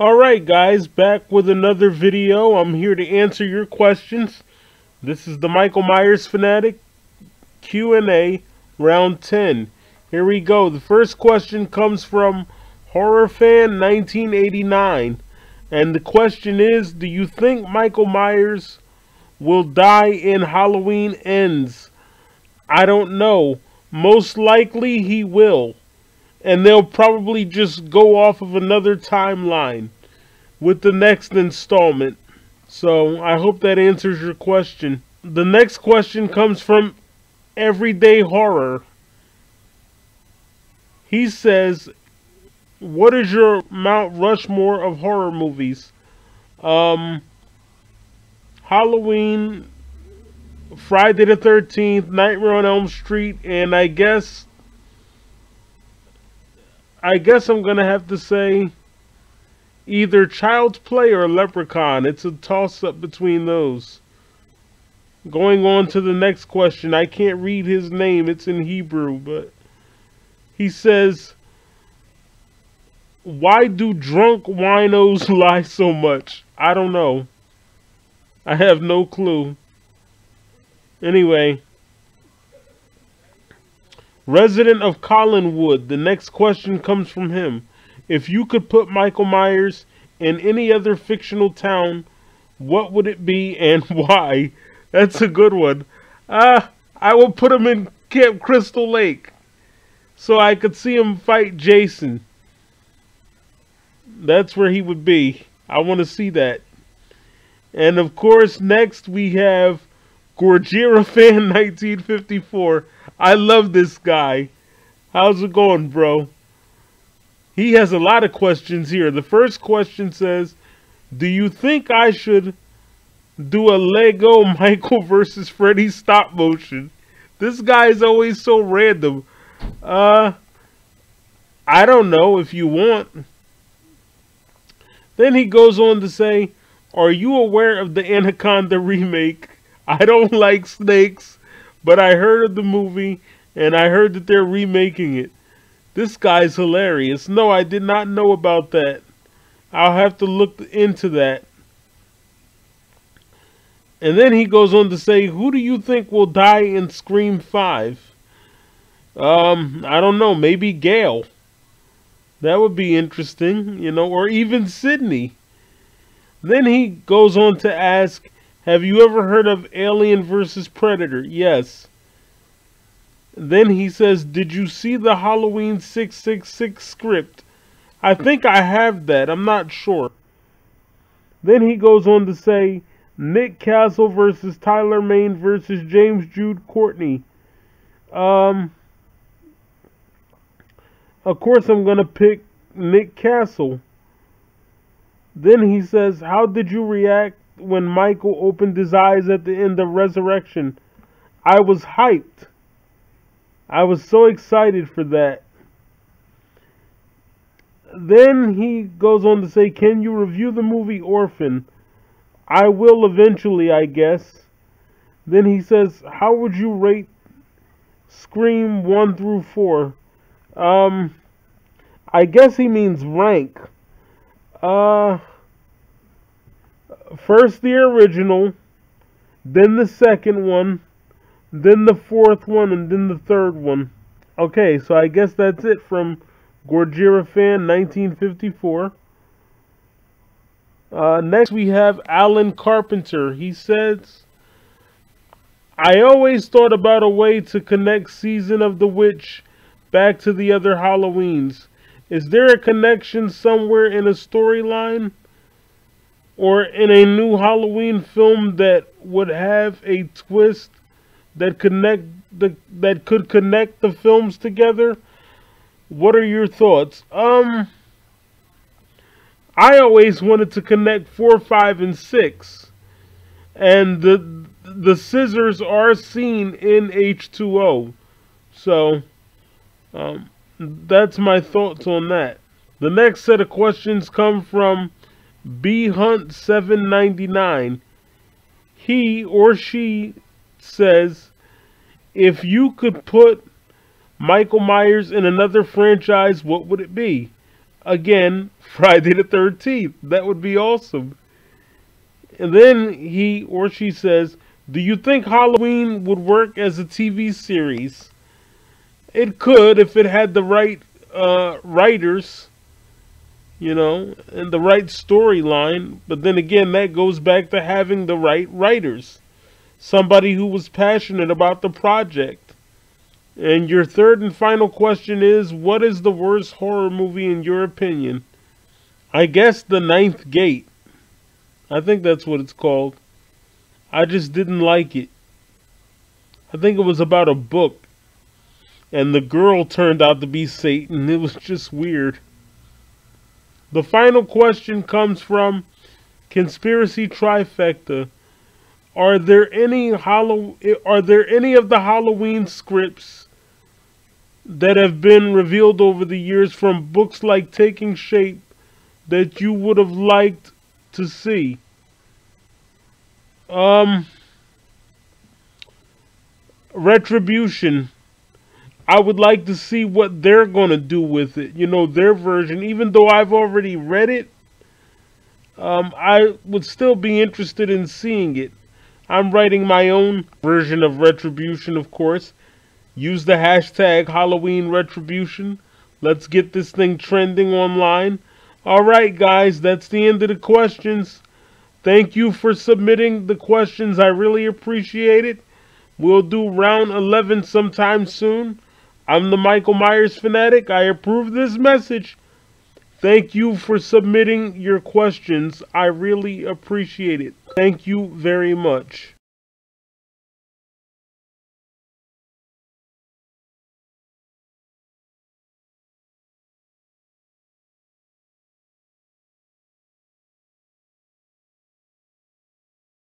Alright guys, back with another video. I'm here to answer your questions. This is the Michael Myers Fanatic Q&A round 10. Here we go. The first question comes from Horror Fan 1989. And the question is, do you think Michael Myers will die in Halloween Ends? I don't know. Most likely he will and they'll probably just go off of another timeline with the next installment. So I hope that answers your question. The next question comes from Everyday Horror. He says, What is your Mount Rushmore of horror movies? Um, Halloween, Friday the 13th, Nightmare on Elm Street, and I guess I guess I'm gonna have to say either Child's Play or Leprechaun. It's a toss up between those. Going on to the next question. I can't read his name, it's in Hebrew, but he says, Why do drunk winos lie so much? I don't know. I have no clue. Anyway. Resident of Collinwood, the next question comes from him. If you could put Michael Myers in any other fictional town, what would it be and why? That's a good one. Uh, I would put him in Camp Crystal Lake so I could see him fight Jason. That's where he would be. I want to see that. And of course, next we have Gojira Fan 1954. I love this guy. How's it going, bro? He has a lot of questions here. The first question says, Do you think I should do a Lego Michael versus Freddy stop motion? This guy is always so random. Uh, I don't know if you want. Then he goes on to say, Are you aware of the Anaconda remake? I don't like snakes. But I heard of the movie and I heard that they're remaking it. This guy's hilarious. No, I did not know about that. I'll have to look into that. And then he goes on to say, Who do you think will die in Scream 5? Um, I don't know. Maybe Gale. That would be interesting, you know, or even Sidney. Then he goes on to ask, have you ever heard of Alien versus Predator? Yes. Then he says, Did you see the Halloween 666 script? I think I have that. I'm not sure. Then he goes on to say, Nick Castle versus Tyler Mane versus James Jude Courtney. Um, of course, I'm going to pick Nick Castle. Then he says, How did you react when Michael opened his eyes at the end of Resurrection. I was hyped. I was so excited for that. Then he goes on to say, Can you review the movie Orphan? I will eventually, I guess. Then he says, How would you rate Scream 1 through 4? Um, I guess he means rank. Uh, first the original, then the second one, then the fourth one, and then the third one. Okay, so I guess that's it from Gojira Fan 1954. Uh, next we have Alan Carpenter. He says, I always thought about a way to connect Season of the Witch back to the other Halloweens. Is there a connection somewhere in a storyline? Or in a new Halloween film that would have a twist that connect the that could connect the films together. What are your thoughts? Um I always wanted to connect 4, 5 and 6. And the the scissors are seen in H2O. So um, that's my thoughts on that. The next set of questions come from B Hunt 799. He or she says, if you could put Michael Myers in another franchise, what would it be? again Friday the 13th. That would be awesome. And then he or she says, Do you think Halloween would work as a TV series? It could if it had the right uh, writers, you know, and the right storyline. But then again, that goes back to having the right writers. Somebody who was passionate about the project. And your third and final question is What is the worst horror movie in your opinion? I guess The Ninth Gate. I think that's what it's called. I just didn't like it. I think it was about a book. And the girl turned out to be Satan. It was just weird. The final question comes from Conspiracy Trifecta. Are there any hollow are there any of the Halloween scripts that have been revealed over the years from books like Taking Shape that you would have liked to see? Um, Retribution. I would like to see what they're going to do with it. You know, their version. Even though I've already read it, um, I would still be interested in seeing it. I'm writing my own version of Retribution, of course. Use the hashtag Halloween Retribution. Let's get this thing trending online. Alright, guys, that's the end of the questions. Thank you for submitting the questions. I really appreciate it. We'll do round 11 sometime soon. I'm the Michael Myers fanatic. I approve this message. Thank you for submitting your questions. I really appreciate it. Thank you very much.